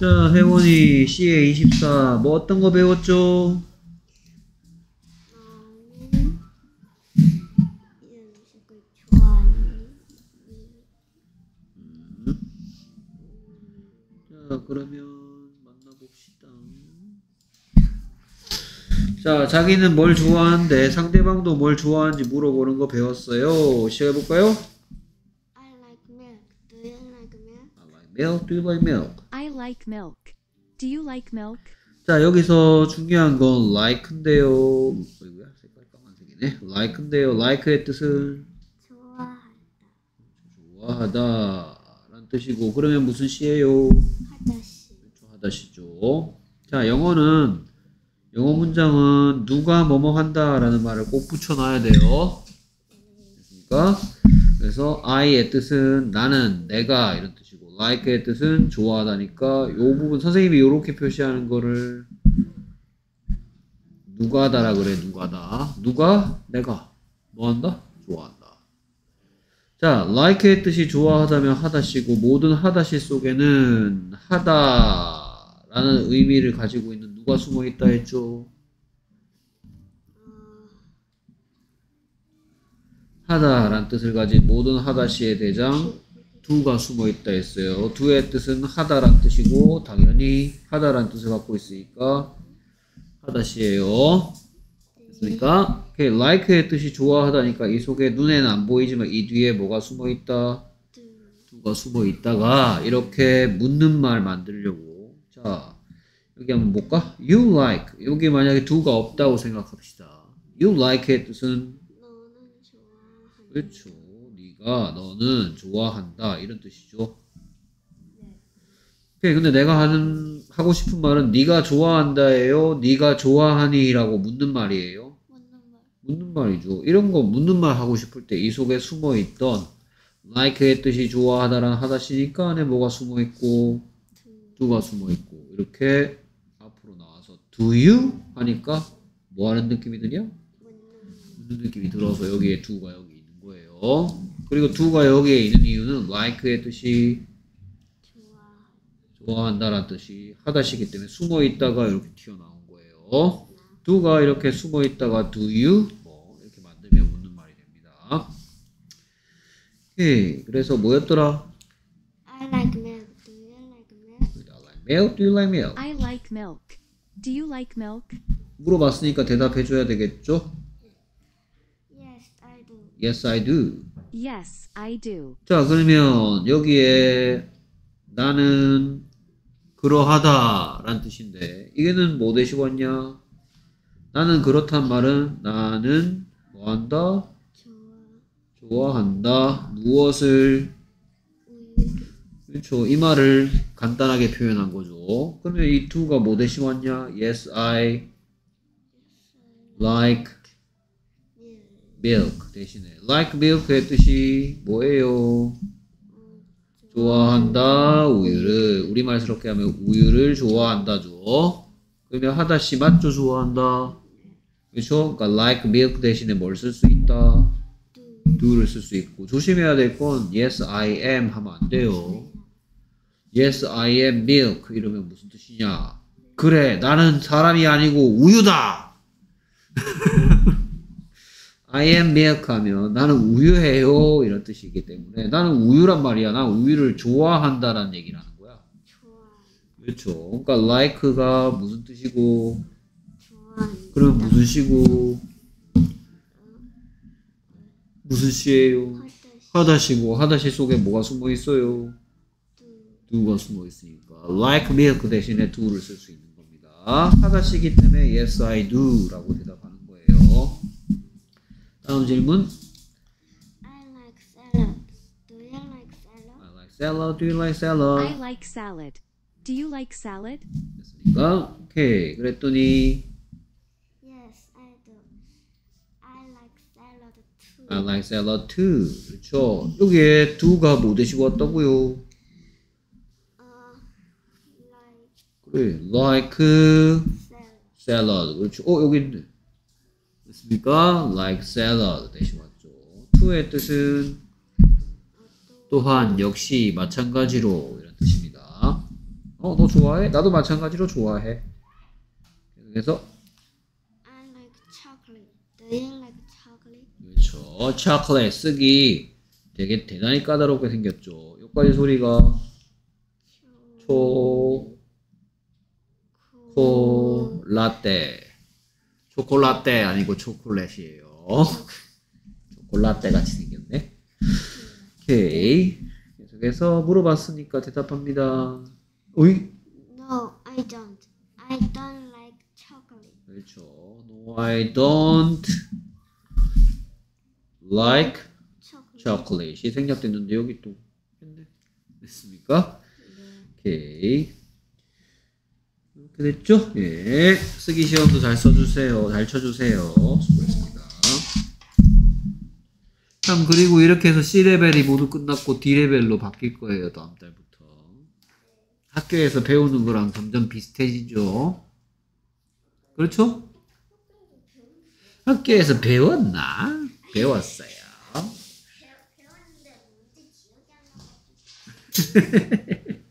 자, 혜원이 C에 24. 뭐 어떤 거 배웠죠? 자, 그러면 만나봅시다. 자, 자기는 뭘 좋아하는데 상대방도 뭘 좋아하는지 물어보는 거 배웠어요. 시작해 볼까요? I like milk. Do you like milk? I like milk. Do you like milk? Like milk. Do you like milk? 자, 여기서 중요한 건 like인데요. 어이구야, 색깔 까만색이네. like인데요. like의 뜻은. 좋아하다 라는 뜻이고, 그러면 무슨 시예요? 하다시. 하다시죠. 자, 영어는 영어 문장은 누가 뭐뭐 한다 라는 말을 꼭 붙여놔야 돼요. 됐습니까? 그래서 I의 뜻은 나는, 내가 이런 뜻이고 like의 뜻은 좋아하다니까 이 부분 선생님이 이렇게 표시하는 거를 누가다라 그래 누가다. 누가? 내가. 뭐 한다? 좋아한다. 자 like의 뜻이 좋아하다면 하다시고 모든 하다시 속에는 하다라는 의미를 가지고 있는 누가 숨어 있다 했죠? 하다라는 뜻을 가진 모든 하다시의 대장 두가 숨어 있다 했어요. 두의 뜻은 하다란 뜻이고 당연히 하다란 뜻을 갖고 있으니까 하다시예요. 됐습니까? 오케이, like의 뜻이 좋아하다니까 이 속에 눈에는 안 보이지만 이 뒤에 뭐가 숨어 있다? 두가 숨어 있다가 이렇게 묻는 말 만들려고 자 여기 한번 볼까? You like 여기 만약에 두가 없다고 생각합시다. You like의 뜻은 좋아한다. 네가 너는 좋아한다 이런 뜻이죠. 오케이. 근데 내가 하는 하고 싶은 말은 네가 좋아한다예요. 네가 좋아하니라고 묻는 말이에요. 묻는 말. 묻는 말이죠. 이런 거 묻는 말 하고 싶을 때 이 속에 숨어 있던 like의 뜻이 좋아하다라는 하다시니까 안에 뭐가 숨어 있고 do가 숨어 있고 이렇게 앞으로 나와서 do you 하니까 뭐 하는 느낌이 드냐? 묻는 묻는 느낌이 들어서 여기에 do가 여기 있는 거예요. 그리고 do가 여기에 있는 이유는 like의 뜻이 좋아. 좋아한다라는 뜻이 하다시기 때문에 숨어 있다가 이렇게 튀어나온 거예요. do가 이렇게 숨어 있다가 do you 뭐 이렇게 만들면 묻는 말이 됩니다. 오케이. 그래서 뭐였더라? I like milk. Do you like milk? I like milk. Do you like milk? I like milk. Do you like milk? 물어봤으니까 대답해줘야 되겠죠? Yes, I do. Yes, I do. Yes, I do. 자, 그러면 여기에 나는 그러하다 라는 뜻인데 이게는 뭐 대시고 왔냐? 나는 그렇단 말은 나는 뭐한다? 좋아. 좋아한다. 무엇을? 그렇죠. 이 말을 간단하게 표현한 거죠. 그러면 이 to가 뭐 대시고 왔냐? Yes, I like milk. 대신에 like milk의 뜻이 뭐예요? 좋아한다 우유를 우리말스럽게 하면 우유를 좋아한다죠. 그러면 하다시 맞죠 좋아한다. 그렇죠? 그러니까 like milk 대신에 뭘 쓸 수 있다? Do. do를 쓸 수 있고 조심해야 될 건 yes I am 하면 안 돼요. yes I am milk 이러면 무슨 뜻이냐? 그래 나는 사람이 아니고 우유다. I am milk 하면 나는 우유예요 이런 뜻이기 때문에 나는 우유란 말이야. 난 우유를 좋아한다라는 얘기를 하는 거야. 좋아. 그렇죠. 그러니까 like가 무슨 뜻이고 좋아한다. 그럼 무슨 시고 무슨 시예요? 하다시. 하다시고 하다시 속에 뭐가 숨어 있어요? Do. do가 숨어 있으니까 like milk 대신에 do를 쓸 수 있는 겁니다. 하다시기 때문에 yes I do라고 거예요. 다음 질문. I like salad. Do you like salad? I like salad. Do you like salad? I like salad. Do you like salad? 됐습니까? 오케이. 그랬더니 Yes, I do. I like salad too. I like salad too. 그렇죠. 여기에 do가 뭐 대시고 왔다고요? Uh, like 그래. like salad. salad. 그렇죠. 어, 여기 있네. 됐습니까? like salad 대신 왔죠. to의 뜻은 또한 역시 마찬가지로 이런 뜻입니다. 어, 너 좋아해? 나도 마찬가지로 좋아해. 그래서 I like chocolate. Do you like chocolate? 그렇죠. chocolate 쓰기 되게 대단히 까다롭게 생겼죠. 여기까지 소리가 초, 코, 라떼. 초콜라떼 아니고 초콜릿이에요. 초콜라떼 같이 생겼네. 오케이. 계속해서 물어봤으니까 대답합니다. 어이? No, I don't. I don't like chocolate. 그렇죠. No, I don't like Chocolate. chocolate이 생략됐는데 여기 또 했네. 됐습니까? 오케이. 이렇게 됐죠? 예. 쓰기 시험도 잘 써주세요. 잘 쳐주세요. 수고했습니다. 참, 그리고 이렇게 해서 C레벨이 모두 끝났고 D레벨로 바뀔 거예요. 다음 달부터. 학교에서 배우는 거랑 점점 비슷해지죠? 그렇죠? 학교에서 배웠나? 배웠어요. 배웠는데 뭔지 기억이 안 나.